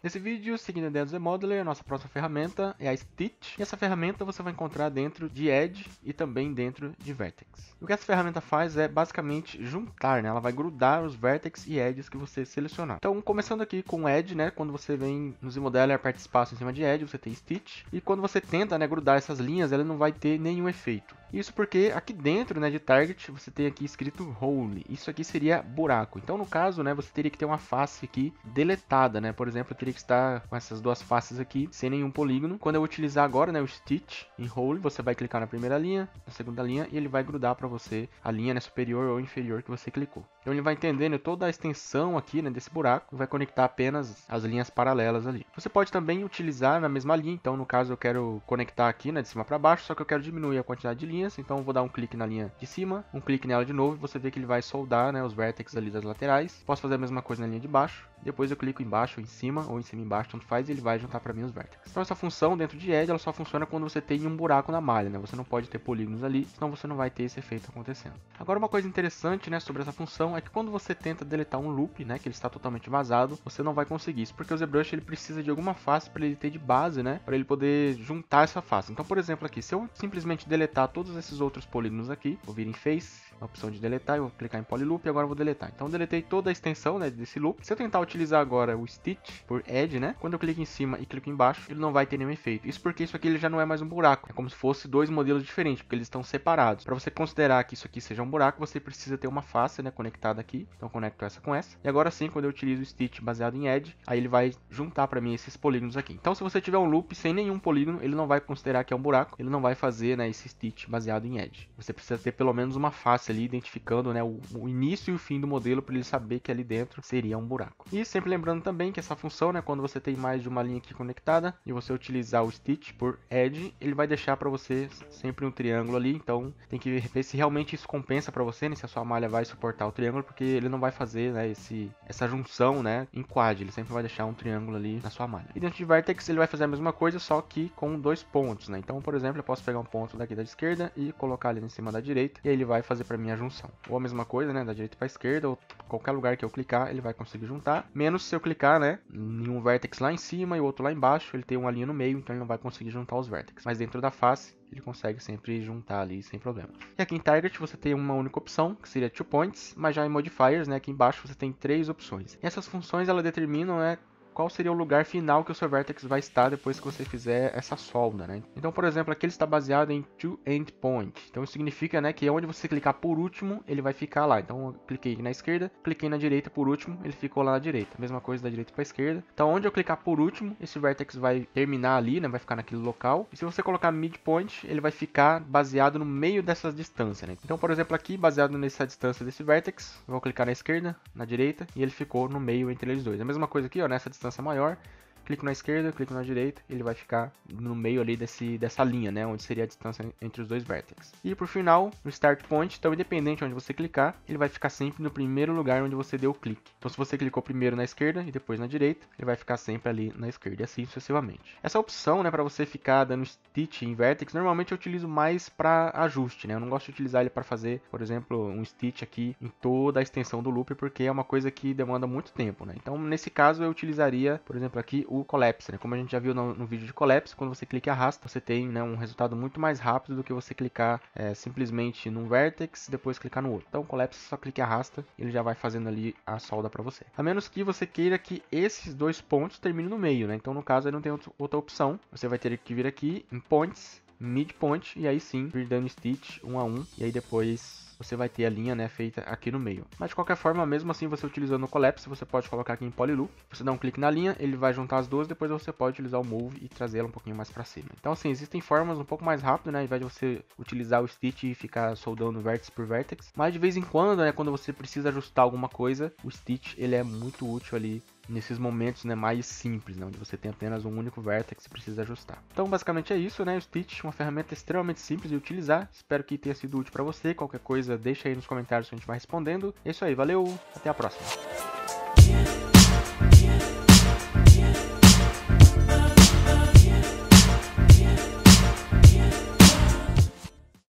Nesse vídeo, seguindo a ideia do ZModeler, a nossa próxima ferramenta é a Stitch. E essa ferramenta você vai encontrar dentro de Edge e também dentro de Vertex. O que essa ferramenta faz é basicamente juntar, né? Ela vai grudar os Vertex e Edges que você selecionar. Então, começando aqui com Edge, né? Quando você vem no ZModeler, aperta espaço em cima de Edge, você tem Stitch. E quando você tenta né, grudar essas linhas, ela não vai ter nenhum efeito. Isso porque aqui dentro, né, de target, você tem aqui escrito hole. Isso aqui seria buraco. Então, no caso, né, você teria que ter uma face aqui deletada, né? Por exemplo, eu teria que estar com essas duas faces aqui, sem nenhum polígono. Quando eu utilizar agora, né, o stitch em hole, você vai clicar na primeira linha, na segunda linha, e ele vai grudar para você a linha né, superior ou inferior que você clicou. Então, ele vai entendendo toda a extensão aqui, né, desse buraco, e vai conectar apenas as linhas paralelas ali. Você pode também utilizar na mesma linha. Então, no caso, eu quero conectar aqui, né, de cima para baixo, só que eu quero diminuir a quantidade de linhas então vou dar um clique na linha de cima, um clique nela de novo e você vê que ele vai soldar né, os vértices ali das laterais. Posso fazer a mesma coisa na linha de baixo, depois eu clico embaixo ou em cima, ou em cima e embaixo, tanto faz, e ele vai juntar para mim os vértices. Então essa função dentro de Edge, ela só funciona quando você tem um buraco na malha, né? Você não pode ter polígonos ali, senão você não vai ter esse efeito acontecendo. Agora uma coisa interessante, né, sobre essa função é que quando você tenta deletar um loop, né, que ele está totalmente vazado, você não vai conseguir isso, porque o ZBrush ele precisa de alguma face para ele ter de base, né, para ele poder juntar essa face. Então, por exemplo, aqui, se eu simplesmente deletar todos esses outros polígonos aqui, vou vir em Face, a opção de deletar, eu vou clicar em Polyloop e agora eu vou deletar. Então, deletei toda a extensão, né, desse loop. Se eu tentar utilizar agora o Stitch por Edge, né? Quando eu clico em cima e clico embaixo, ele não vai ter nenhum efeito. Isso porque isso aqui ele já não é mais um buraco. É como se fosse dois modelos diferentes, porque eles estão separados. Para você considerar que isso aqui seja um buraco, você precisa ter uma face, né, conectada aqui. Então, conecto essa com essa. E agora sim, quando eu utilizo o Stitch baseado em Edge, aí ele vai juntar para mim esses polígonos aqui. Então, se você tiver um loop sem nenhum polígono, ele não vai considerar que é um buraco. Ele não vai fazer, né, esse Stitch baseado em Edge. Você precisa ter pelo menos uma face ali identificando, né, o, o início e o fim do modelo para ele saber que ali dentro seria um buraco. E sempre lembrando também que essa função, né, quando você tem mais de uma linha aqui conectada e você utilizar o stitch por edge, ele vai deixar para você sempre um triângulo ali, então tem que ver se realmente isso compensa para você, né, se a sua malha vai suportar o triângulo, porque ele não vai fazer, né, esse, essa junção, né, em quad, ele sempre vai deixar um triângulo ali na sua malha. E dentro de vertex ele vai fazer a mesma coisa, só que com dois pontos, né, então por exemplo eu posso pegar um ponto daqui da esquerda e colocar ali em cima da direita, e aí ele vai fazer para mim a junção. Ou a mesma coisa, né, da direita para esquerda, ou qualquer lugar que eu clicar, ele vai conseguir juntar, menos se eu clicar, né, em um vértex lá em cima e o outro lá embaixo, ele tem uma linha no meio, então ele não vai conseguir juntar os vértices. Mas dentro da face, ele consegue sempre juntar ali sem problema. E aqui em Target você tem uma única opção, que seria Two Points, mas já em Modifiers, né, aqui embaixo você tem três opções. E essas funções ela determinam né, qual seria o lugar final que o seu vertex vai estar depois que você fizer essa solda, né? Então, por exemplo, aqui ele está baseado em to end point. Então, isso significa, né, que onde você clicar por último, ele vai ficar lá. Então, eu cliquei na esquerda, cliquei na direita por último, ele ficou lá na direita. Mesma coisa da direita para esquerda. Então, onde eu clicar por último, esse vertex vai terminar ali, né, vai ficar naquele local. E se você colocar midpoint, ele vai ficar baseado no meio dessas distâncias, né? Então, por exemplo, aqui, baseado nessa distância desse vertex, vou clicar na esquerda, na direita, e ele ficou no meio entre eles dois. A mesma coisa aqui, ó, nessa distância distância maior, clico na esquerda, clico na direita, ele vai ficar no meio ali desse, dessa linha, né, onde seria a distância entre os dois vértices. E por final, no Start Point, então independente onde você clicar, ele vai ficar sempre no primeiro lugar onde você deu o clique. Então se você clicou primeiro na esquerda e depois na direita, ele vai ficar sempre ali na esquerda e assim sucessivamente. Essa opção, né, para você ficar dando stitch em vertex, normalmente eu utilizo mais para ajuste, né, eu não gosto de utilizar ele para fazer, por exemplo, um stitch aqui em toda a extensão do loop, porque é uma coisa que demanda muito tempo, né. Então nesse caso eu utilizaria, por exemplo, aqui o Collapse, né? Como a gente já viu no, no, vídeo de Collapse, quando você clica e arrasta, você tem né, um resultado muito mais rápido do que você clicar é, simplesmente num vertex e depois clicar no outro. Então, Collapse só clica e arrasta, ele já vai fazendo ali a solda para você. A menos que você queira que esses dois pontos terminem no meio, né? Então, no caso, aí não tem outra opção. Você vai ter que vir aqui em Points, Midpoint, e aí sim, vir dando Stitch um a um, e aí depois você vai ter a linha né, feita aqui no meio. Mas de qualquer forma, mesmo assim, você utilizando o Collapse, você pode colocar aqui em Polyloop. Você dá um clique na linha, ele vai juntar as duas, depois você pode utilizar o Move e trazer ela um pouquinho mais para cima. Então assim, existem formas um pouco mais rápidas, né, ao invés de você utilizar o Stitch e ficar soldando vértice por vértex. Mas de vez em quando, né, quando você precisa ajustar alguma coisa, o Stitch ele é muito útil ali nesses momentos né, mais simples, né, onde você tem apenas um único vértex e precisa ajustar. Então, basicamente é isso, né? O Stitch, uma ferramenta extremamente simples de utilizar. Espero que tenha sido útil para você. Qualquer coisa, deixa aí nos comentários que a gente vai respondendo. É isso aí, valeu, até a próxima.